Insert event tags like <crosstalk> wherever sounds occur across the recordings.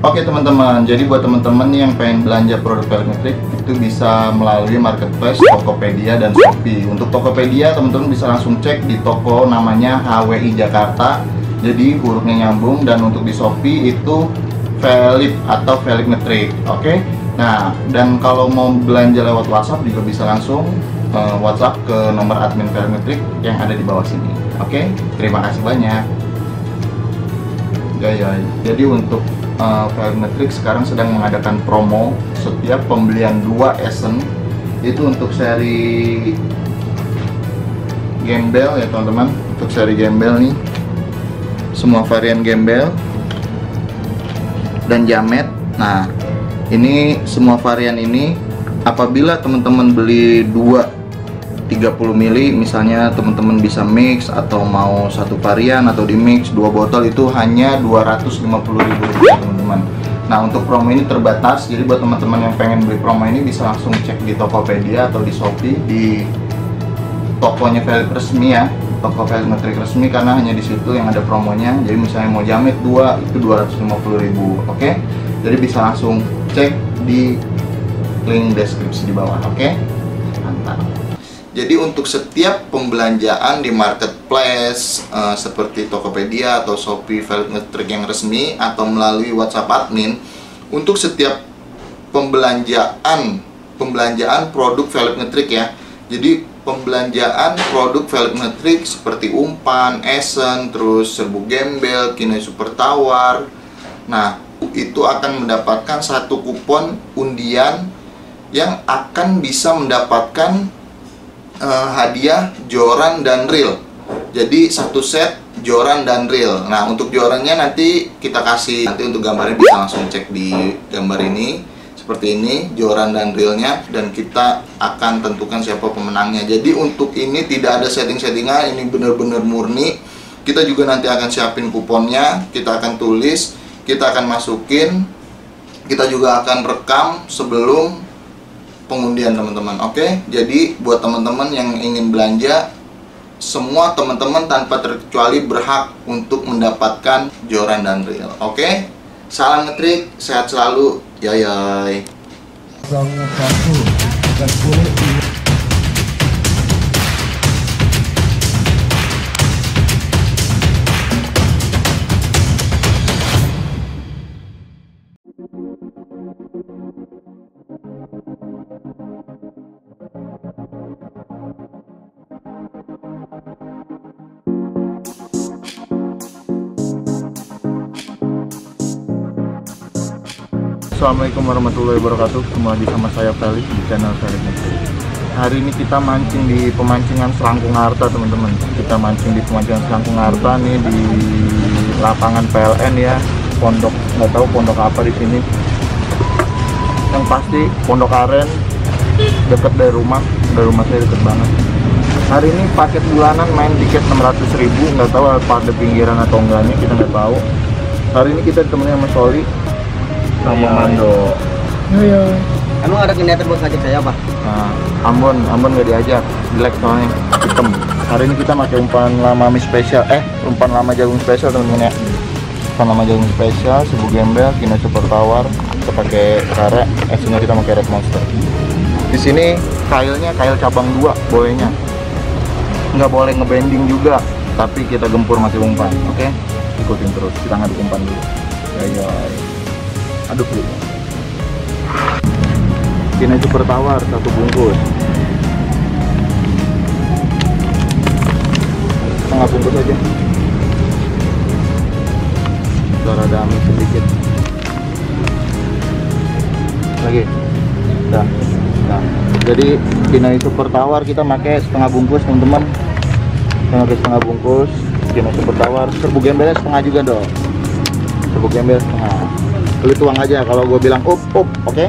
Oke teman-teman, jadi buat teman-teman yang pengen belanja produk elektrik itu bisa melalui marketplace Tokopedia dan Shopee. Untuk Tokopedia teman-teman bisa langsung cek di toko namanya HWI Jakarta. Jadi hurufnya nyambung dan untuk di Shopee itu Velip atau Velip Metrik. Oke. Nah, dan kalau mau belanja lewat WhatsApp juga bisa langsung uh, WhatsApp ke nomor admin Velip Metrik yang ada di bawah sini. Oke. Terima kasih banyak. Ya ya. Jadi untuk uh, Metric sekarang sedang mengadakan promo setiap pembelian 2 Essen. Itu untuk seri Gembel ya teman-teman. Untuk seri Gembel nih. Semua varian Gembel dan Jamet. Nah ini semua varian ini apabila teman-teman beli dua 30 mili misalnya teman-teman bisa mix atau mau satu varian atau di mix dua botol itu hanya 250.000 rupiah teman-teman. Nah untuk promo ini terbatas jadi buat teman-teman yang pengen beli promo ini bisa langsung cek di Tokopedia atau di Shopee di tokonya Velg resmi ya toko Velg Metrik resmi karena hanya di situ yang ada promonya. Jadi misalnya mau jamit dua itu 250.000 oke? Jadi bisa langsung cek di link deskripsi di bawah oke? Mantap jadi untuk setiap pembelanjaan di marketplace uh, seperti Tokopedia atau Shopee Velgmetric yang resmi atau melalui WhatsApp admin untuk setiap pembelanjaan pembelanjaan produk Velgmetric ya. Jadi pembelanjaan produk Velgmetric seperti umpan, Essen, terus serbuk gembel, Kino Super Tawar. Nah, itu akan mendapatkan satu kupon undian yang akan bisa mendapatkan uh, hadiah joran dan reel. Jadi satu set joran dan reel. Nah untuk jorannya nanti kita kasih nanti untuk gambarnya bisa langsung cek di gambar ini seperti ini joran dan reelnya dan kita akan tentukan siapa pemenangnya. Jadi untuk ini tidak ada setting-settingan, ini benar-benar murni. Kita juga nanti akan siapin kuponnya, kita akan tulis, kita akan masukin, kita juga akan rekam sebelum pengundian teman-teman. Oke? Jadi buat teman-teman yang ingin belanja semua teman-teman tanpa terkecuali berhak untuk mendapatkan joran dan reel. Oke? Salam ngetrik sehat selalu. Yayay Assalamualaikum warahmatullahi wabarakatuh. Kembali lagi sama saya Felix di channel Felix Hari ini kita mancing di pemancingan Selangkung Harta teman-teman. Kita mancing di pemancingan Selangkung Harta nih di lapangan PLN ya. Pondok, nggak tahu pondok apa di sini. Yang pasti pondok aren Deket dari rumah, dari rumah saya deket banget. Hari ini paket bulanan main tiket 600 ribu. Nggak tahu apa ada pinggiran atau enggaknya kita nggak tahu. Hari ini kita ditemani sama Soli sama iya. Mando. Iya emang ada niatan buat ngajak saya apa? nah Ambon, Ambon gak diajak. Jelek soalnya. Hitam. Hari ini kita pakai umpan lama mie spesial eh umpan lama jagung spesial teman-teman ya. Umpan lama jagung spesial sebu gembel kino super tawar kita pakai karet esnya kita pakai red monster. Di sini kailnya kail cabang dua bolehnya. Nggak boleh ngebending juga tapi kita gempur masih umpan oke? Okay? ikutin terus kita ngaduk umpan dulu. Ya, ya aduk dulu. Kina super tawar satu bungkus. Setengah bungkus aja. Biar ada sedikit. Lagi. Nah, nah. jadi Kina super tawar kita pakai setengah bungkus teman-teman. Pakai setengah bungkus Kina super tawar serbu gembelnya setengah juga dong serbu gembel setengah lu tuang aja kalau gue bilang up up oke okay? <laughs>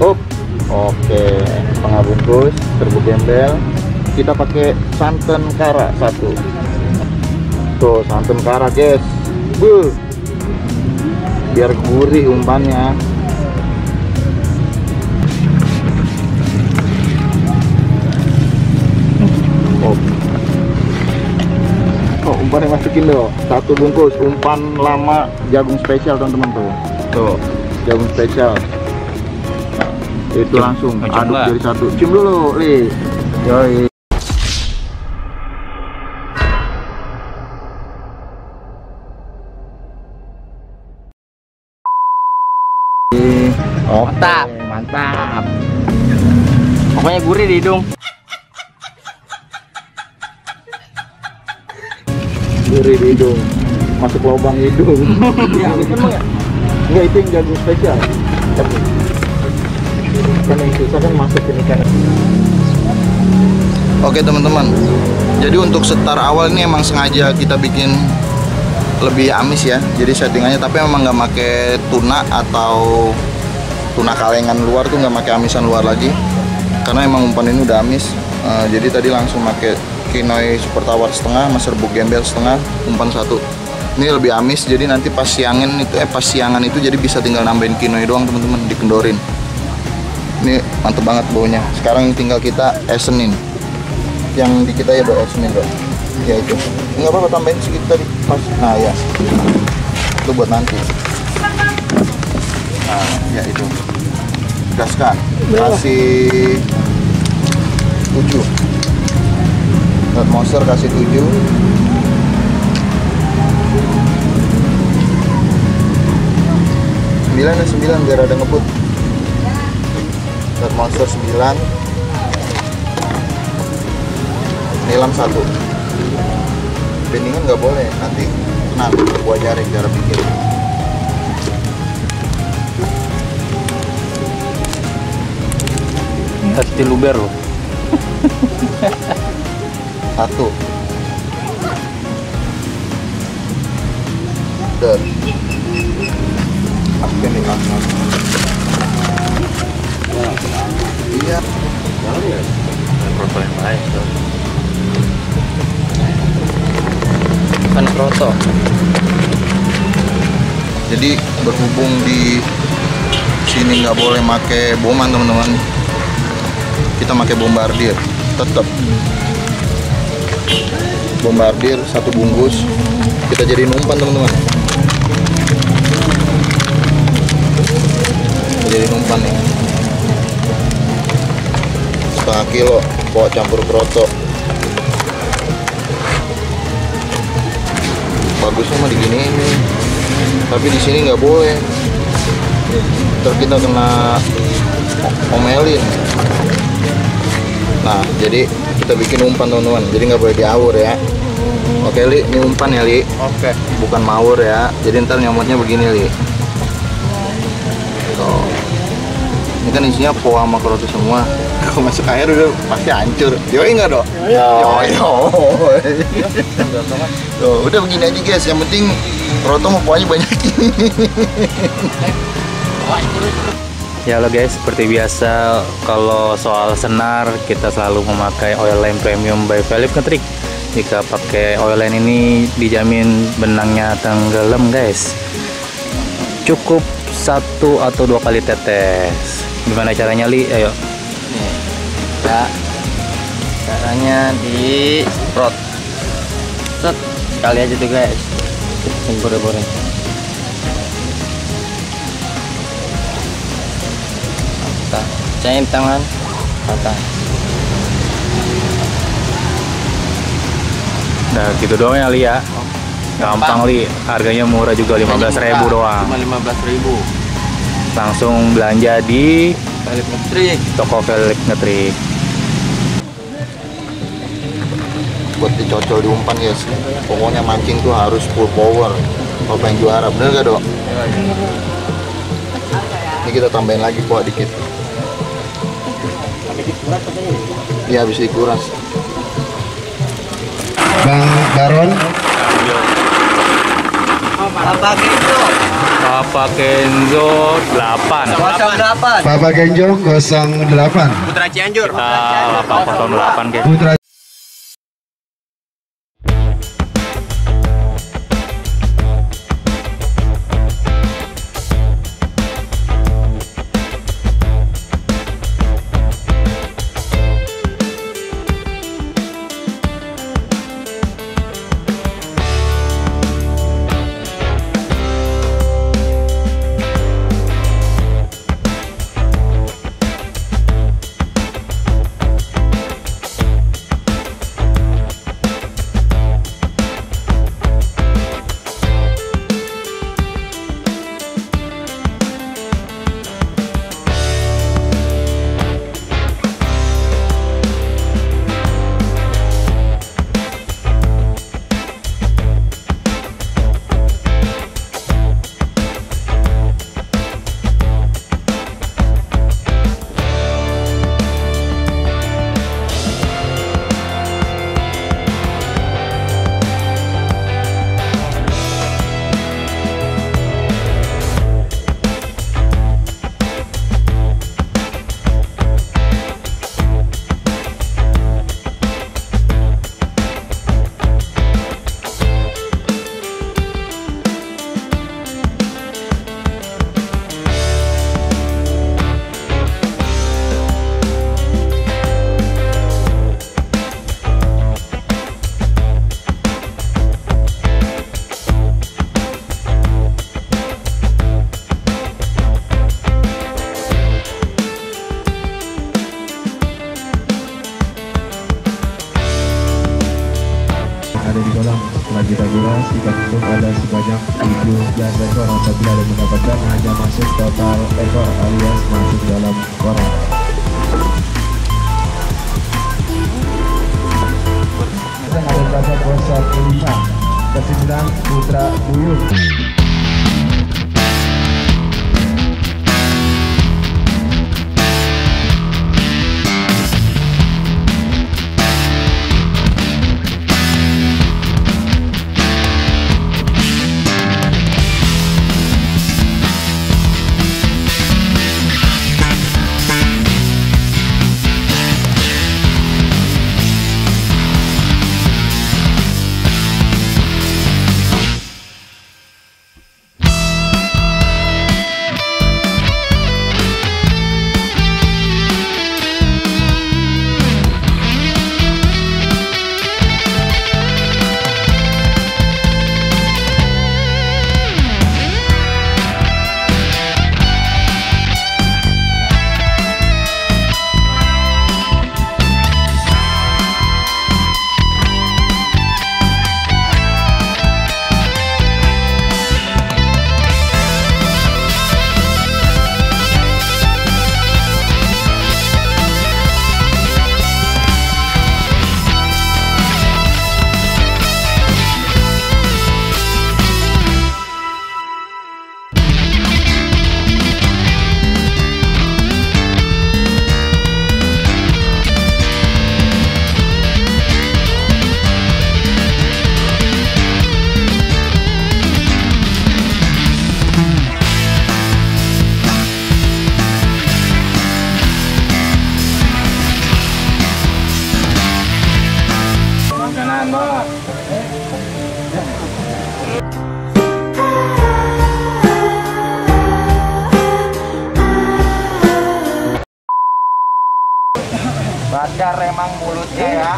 up oke okay. setengah bungkus terbuk gembel kita pakai santan kara satu tuh santan kara guys Buh. biar gurih umpannya umpan masukin dong satu bungkus umpan lama jagung spesial teman-teman tuh tuh jagung spesial itu Cium. langsung cium aduk nggak? jadi satu cium dulu li yoi Oke. Mantap, mantap. Pokoknya gurih di hidung. Gurih di hidung masuk lubang hidung <laughs> Iya, ya? enggak itu yang jagung spesial kan yang susah kan masuk ini kan Oke teman-teman, jadi untuk setar awal ini emang sengaja kita bikin lebih amis ya. Jadi settingannya tapi emang nggak pakai tuna atau tuna kalengan luar tuh nggak pakai amisan luar lagi. Karena emang umpan ini udah amis. Eh, jadi tadi langsung pakai kinoy super tawar setengah, mas serbuk gembel setengah, umpan satu. Ini lebih amis, jadi nanti pas siangin itu eh pas siangan itu jadi bisa tinggal nambahin kinoy doang teman-teman dikendorin. Ini mantep banget baunya. Sekarang tinggal kita esenin. Yang di kita ya doa senin dok ya itu. Nggak apa-apa tambahin sedikit tadi. Pas. Nah ya itu buat nanti. Nah ya itu. Gaskan. Kasih 7 Red monster kasih 7 9 dan 9 biar ada ngebut. Red monster 9 nilam satu. Bendingan nggak boleh nanti nah gua ajarin cara bikin. Hati luber loh. <laughs> satu dan masukin nih langsung iya Protokol yang baik. tuh. Kan kroto. jadi berhubung di sini nggak boleh make boman teman-teman kita make bombardir tetap bombardir satu bungkus. Kita jadi umpan teman-teman. Jadi umpan nih. Setengah kilo bawa campur kroto bagusnya mah diginiin nih. Tapi di sini nggak boleh. Terus kita kena omelin. Nah jadi kita bikin umpan teman-teman. Jadi nggak boleh diawur ya. Oke li. Ini umpan ya li. Oke. bukan mawur ya. Jadi ntar nyomotnya begini li. Tuh. ini kan isinya po sama semua. <laughs> Kalau masuk air udah pasti hancur. Yoi nggak dok? Yoi. Tuh, udah begini aja guys. Yang penting kroto mau poanya banyakin <laughs> Ya lo guys, seperti biasa kalau soal senar kita selalu memakai oil line premium by Philip Ngetrik. Jika pakai oil line ini dijamin benangnya tenggelam guys. Cukup satu atau dua kali tetes. Gimana caranya li? Ayo. Ya. Caranya di semprot. Set. Sekali aja tuh guys. Ini cain tangan atas. Nah gitu doang ya li ya. Gampang li, harganya murah juga 15.000 doang. Cuma 15.000. Langsung belanja di Philip Ngetrik. toko Philip Ngetrik. buat dicocol di umpan guys pokoknya mancing tuh harus full power kalau pengen juara bener gak dok? ini kita tambahin lagi kuah dikit iya bisa dikuras Bang Baron Apa gitu? Papa Kenzo 8 08. Papa Genjo 08 Putra Cianjur. Kita 8 guys Putra sebanyak 17 ekor apabila ada mendapatkan hanya masuk total ekor alias masuk dalam koran. Ada berapa kuasa kelima kesembilan putra buyut Badar emang mulutnya ya.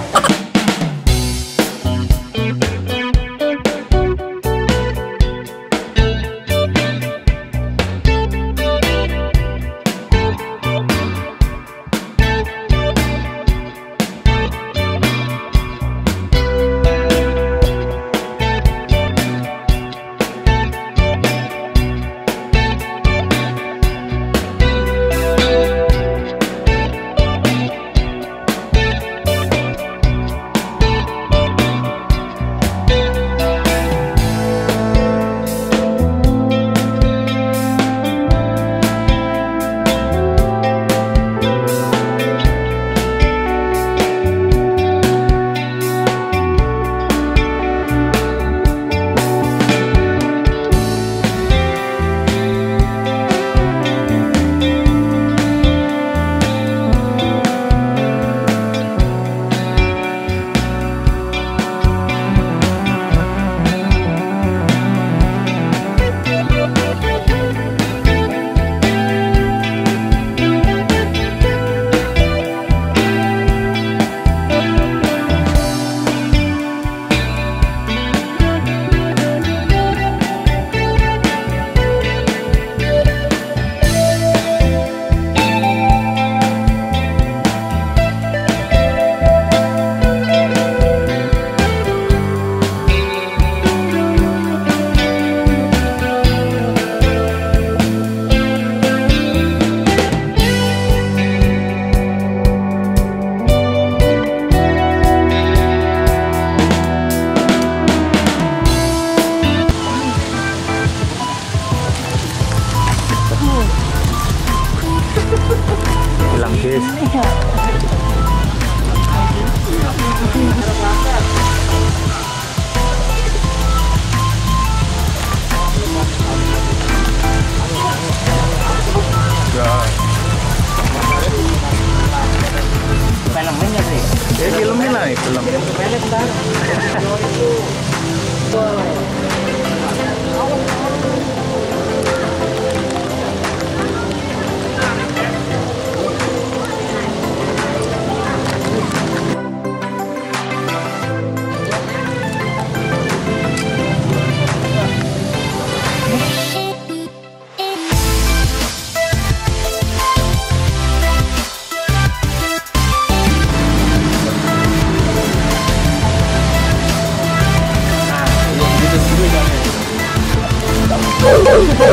I sana eh, kulang. Meron sana. Oke,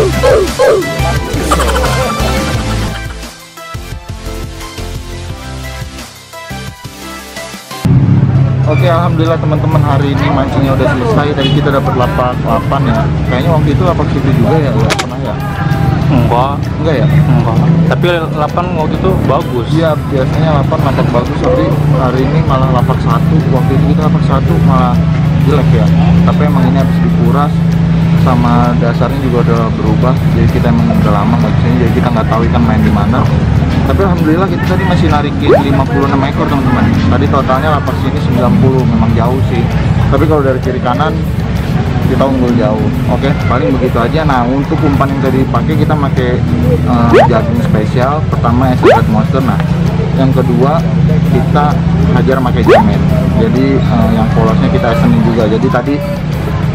alhamdulillah teman-teman hari ini mancingnya udah selesai. Tadi kita dapat lapak 8 ya. Kayaknya waktu itu lapak situ juga ya, nggak pernah ya? Enggak, Enggak ya? enggak. Tapi 8 waktu itu bagus. Iya, biasanya lapak lapak bagus, tapi hari ini malah lapak satu. Waktu itu kita lapak satu malah jelek ya. Tapi emang ini habis dikuras sama dasarnya juga udah berubah. Jadi kita emang udah lama nggak jadi kita nggak tahu ikan main di mana. Tapi alhamdulillah kita tadi masih narikin 56 ekor teman-teman. Tadi totalnya lapak sini 90, memang jauh sih. Tapi kalau dari kiri kanan kita unggul jauh. Oke, paling begitu aja. Nah, untuk umpan yang tadi dipakai kita pakai eh, jagung spesial. Pertama Red Monster. Nah, yang kedua kita hajar pakai jamet. Jadi eh, yang polosnya kita esenin juga. Jadi tadi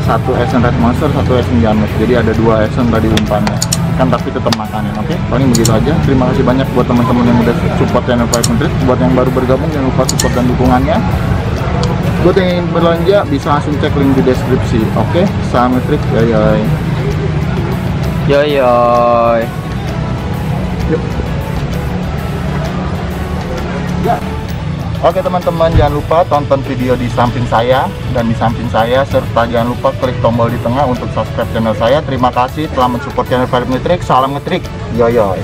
satu esen Red Monster, satu esen jamet. Jadi ada dua esen tadi umpannya. Kan tapi tetap makanin, oke? Paling begitu aja. Terima kasih banyak buat teman-teman yang udah support channel Five Hundred. Buat yang baru bergabung jangan lupa support dan dukungannya. Buat yang ingin belanja bisa langsung cek link di deskripsi. Oke, salam trik, ya ya. Yo Oke teman-teman jangan lupa tonton video di samping saya dan di samping saya serta jangan lupa klik tombol di tengah untuk subscribe channel saya. Terima kasih telah mensupport channel Five Ngetrik. Salam ngetrik. Yo yo.